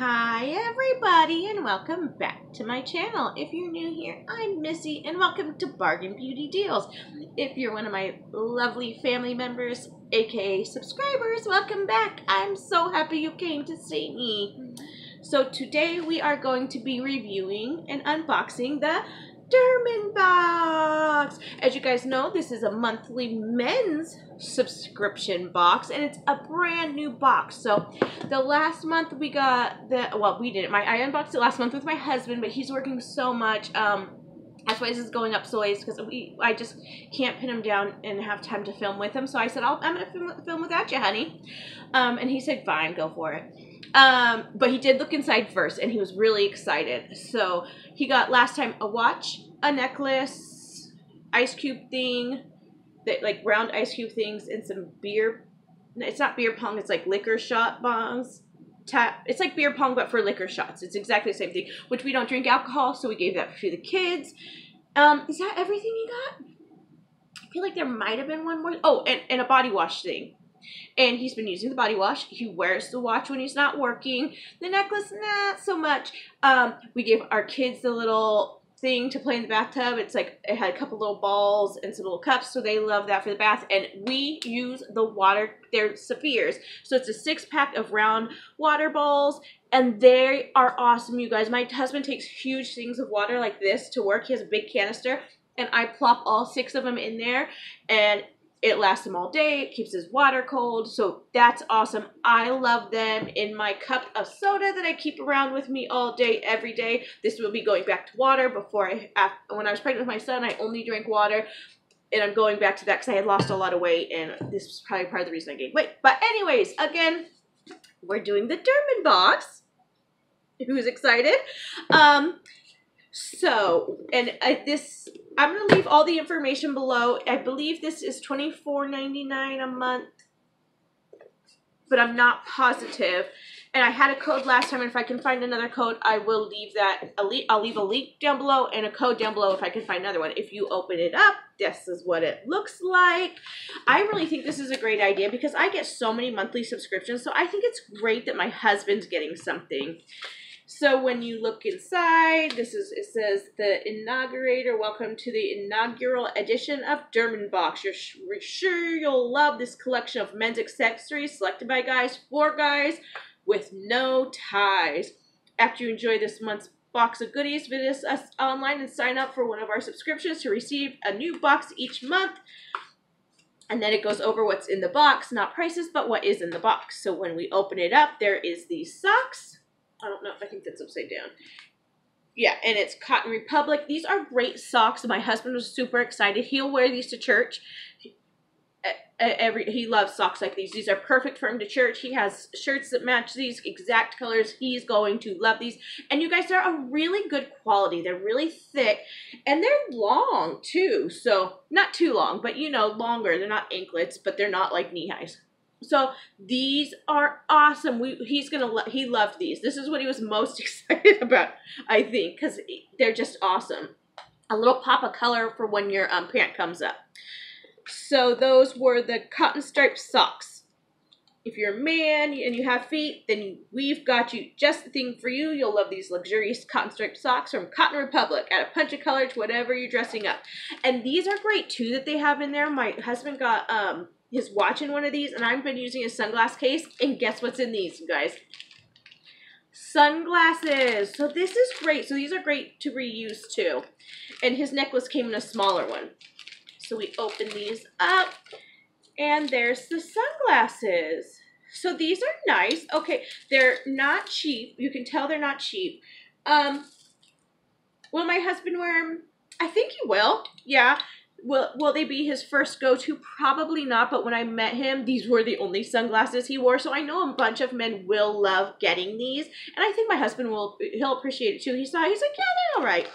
Hi everybody and welcome back to my channel. If you're new here, I'm Missy and welcome to Bargain Beauty Deals. If you're one of my lovely family members, aka subscribers, welcome back. I'm so happy you came to see me. So today we are going to be reviewing and unboxing the DurMen box. As you guys know, this is a monthly men's subscription box and it's a brand new box. So the last month we got the well, we didn't. My I unboxed it last month with my husband, but he's working so much. Um that's why this is going up so late because we I just can't pin him down and have time to film with him. So I said, i am gonna film, film without you, honey. Um, and he said, fine, go for it. Um, but he did look inside first, and he was really excited. So he got last time a watch, a necklace, ice cube thing, that like round ice cube things, and some beer. It's not beer pong. It's like liquor shot bongs. Tap. It's like beer pong, but for liquor shots. It's exactly the same thing. Which we don't drink alcohol, so we gave that to the kids. Um, is that everything he got? I feel like there might have been one more. Oh, and, and a body wash thing and he's been using the body wash. He wears the watch when he's not working. The necklace, not so much. Um, we gave our kids the little thing to play in the bathtub. It's like it had a couple little balls and some little cups, so they love that for the bath. And we use the water, they're Saphirs. So it's a six pack of round water balls, and they are awesome, you guys. My husband takes huge things of water like this to work. He has a big canister, and I plop all six of them in there, and it lasts him all day. It keeps his water cold. So that's awesome. I love them in my cup of soda that I keep around with me all day, every day. This will be going back to water. Before I, after, when I was pregnant with my son, I only drank water. And I'm going back to that because I had lost a lot of weight. And this was probably part of the reason I gained weight. But anyways, again, we're doing the DurMen box. Who's excited? Um, so, and I, this, I'm going to leave all the information below. I believe this is $24.99 a month, but I'm not positive. And I had a code last time, and if I can find another code, I will leave that. I'll leave a link down below and a code down below if I can find another one. If you open it up, this is what it looks like. I really think this is a great idea because I get so many monthly subscriptions, so I think it's great that my husband's getting something. So when you look inside, this is it says the inaugurator. Welcome to the inaugural edition of DurMen Box. You're sure you'll love this collection of men's accessories selected by guys for guys with no ties. After you enjoy this month's box of goodies, visit us online and sign up for one of our subscriptions to receive a new box each month. And then it goes over what's in the box, not prices, but what is in the box. So when we open it up, there is these socks I don't know. If I think that's upside down. Yeah, and it's Cotton Republic. These are great socks. My husband was super excited. He'll wear these to church. Every he loves socks like these. These are perfect for him to church. He has shirts that match these exact colors. He's going to love these. And you guys, they're a really good quality. They're really thick and they're long too. So not too long, but you know, longer. They're not anklets, but they're not like knee highs. So these are awesome. We he's gonna lo- he loved these. This is what he was most excited about, I think, because they're just awesome. A little pop of color for when your um, pant comes up. So those were the cotton striped socks. If you're a man and you have feet, then we've got you just the thing for you. You'll love these luxurious cotton striped socks from Cotton Republic. Add a punch of color to whatever you're dressing up. And these are great too that they have in there. My husband got um is watching one of these, and I've been using a sunglass case, and guess what's in these, guys? Sunglasses. So this is great. So these are great to reuse too. And his necklace came in a smaller one. So we open these up, and there's the sunglasses. So these are nice. Okay, they're not cheap. You can tell they're not cheap. Um, will my husband wear them? I think he will. Yeah. Will will they be his first go to? Probably not. But when I met him, these were the only sunglasses he wore. So I know a bunch of men will love getting these, and I think my husband will. He'll appreciate it too. He saw. He's like, yeah, they're all right.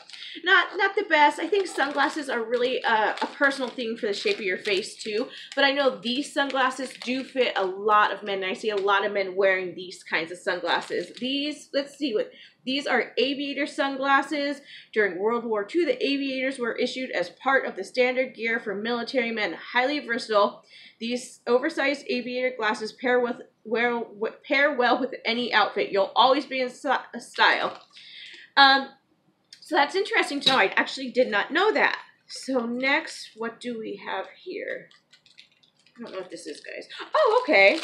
Not not the best. I think sunglasses are really a, a personal thing for the shape of your face too. But I know these sunglasses do fit a lot of men. And I see a lot of men wearing these kinds of sunglasses. These, let's see what these are aviator sunglasses. During World War II, the aviators were issued as part of the standard gear for military men. Highly versatile, these oversized aviator glasses pair with wear pair well with any outfit. You'll always be in style. Um, so that's interesting to know. I actually did not know that. So next, what do we have here? I don't know what this is, guys. Oh, okay.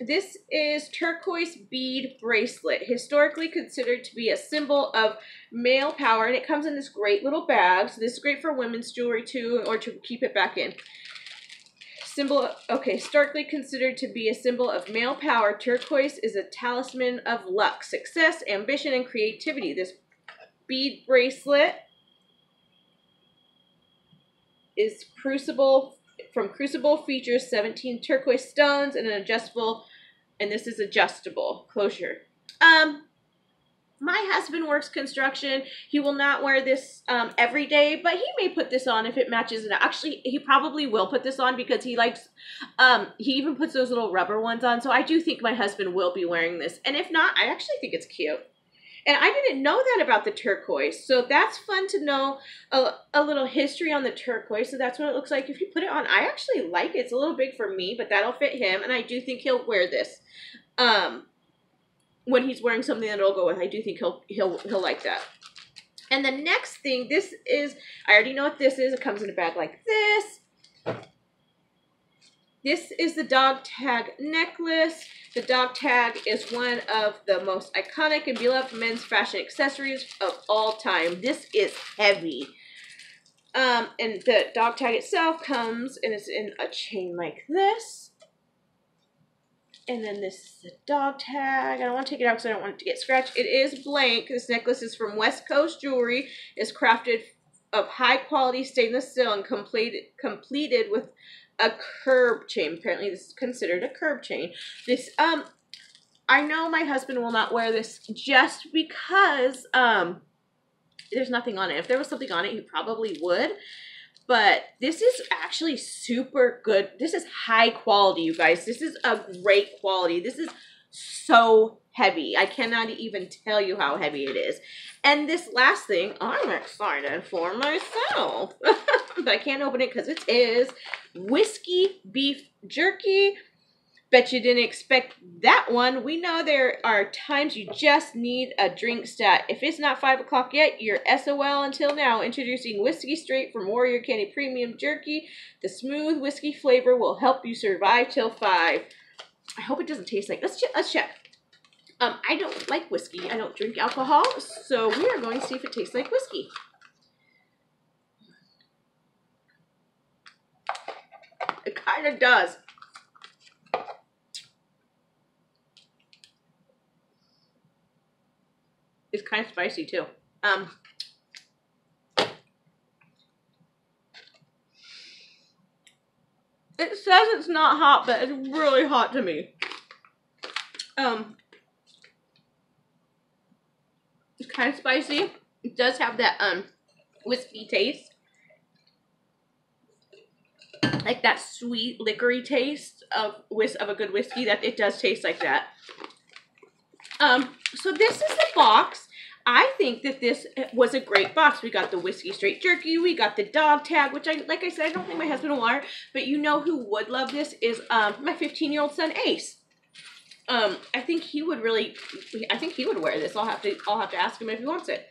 This is turquoise bead bracelet, historically considered to be a symbol of male power, and it comes in this great little bag. So this is great for women's jewelry too, or to keep it back in. Symbol, okay, historically considered to be a symbol of male power, turquoise is a talisman of luck, success, ambition, and creativity. This bead bracelet is crucible from Crucible features 17 turquoise stones and an adjustable, and this is adjustable closure. Um, my husband works construction. He will not wear this um, every day, but he may put this on if it matches it. Actually, he probably will put this on because he likes, um, he even puts those little rubber ones on. So I do think my husband will be wearing this. And if not, I actually think it's cute. And I didn't know that about the turquoise. So that's fun to know a, a little history on the turquoise. So that's what it looks like if you put it on. I actually like it. It's a little big for me, but that'll fit him. And I do think he'll wear this. Um, when he's wearing something that'll go with. I do think he'll he'll he'll like that. And the next thing, this is I already know what this is. It comes in a bag like this. This is the dog tag necklace. The dog tag is one of the most iconic and beloved men's fashion accessories of all time. This is heavy. Um, and the dog tag itself comes and it's in a chain like this. And then this is the dog tag. I don't want to take it out because I don't want it to get scratched. It is blank. This necklace is from West Coast Jewelry. It's crafted of high quality stainless steel and completed completed with a curb chain. Apparently, this is considered a curb chain. This, um, I know my husband will not wear this just because, um, there's nothing on it. If there was something on it, he probably would. But this is actually super good. This is high quality, you guys. This is a great quality. This is so heavy. I cannot even tell you how heavy it is. And this last thing, I'm excited for myself. but I can't open it because it is whiskey beef jerky. Bet you didn't expect that one. We know there are times you just need a drink stat. If it's not 5 o'clock yet, you're SOL until now. Introducing Whiskey Straight from Warrior Candy Premium Jerky. The smooth whiskey flavor will help you survive till 5. I hope it doesn't taste like... Let's, ch let's check. Um, I don't like whiskey. I don't drink alcohol, so we are going to see if it tastes like whiskey. It kind of does. It's kind of spicy too. Um, it says it's not hot, but it's really hot to me. Um, it's kind of spicy. It does have that um whiskey taste. Like that sweet liquory taste of whis of a good whiskey. That it does taste like that. Um, so this is the box. I think that this was a great box. We got the whiskey straight jerky. We got the dog tag, which I, like I said, I don't think my husband will wear. But you know who would love this is um, my 15 year old son Ace. Um, I think he would really, I think he would wear this. I'll have to, I'll have to ask him if he wants it.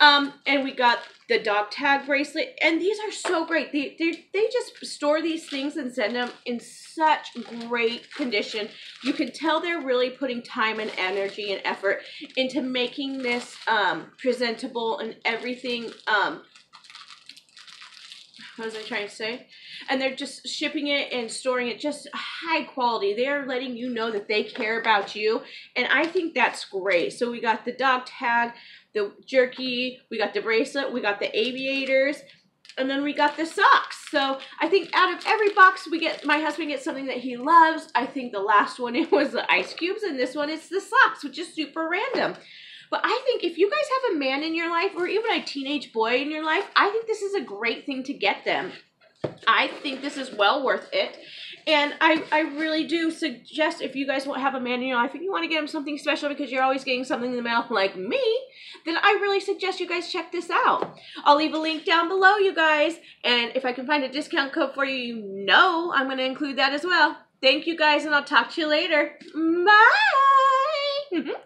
Um, and we got the dog tag bracelet, and these are so great. They, they, they just store these things and send them in such great condition. You can tell they're really putting time and energy and effort into making this um, presentable and everything. Um, what was I trying to say? And they're just shipping it and storing it just high quality. They're letting you know that they care about you. And I think that's great. So we got the dog tag the jerky, we got the bracelet, we got the aviators, and then we got the socks. So I think out of every box we get, my husband gets something that he loves. I think the last one it was the ice cubes, and this one it's the socks, which is super random. But I think if you guys have a man in your life or even a teenage boy in your life, I think this is a great thing to get them. I think this is well worth it. And I, I really do suggest if you guys want have a man in your life and you want to get him something special because you're always getting something in the mail like me, then I really suggest you guys check this out. I'll leave a link down below, you guys. And if I can find a discount code for you, you know I'm going to include that as well. Thank you guys, and I'll talk to you later. Bye. Mm-hmm.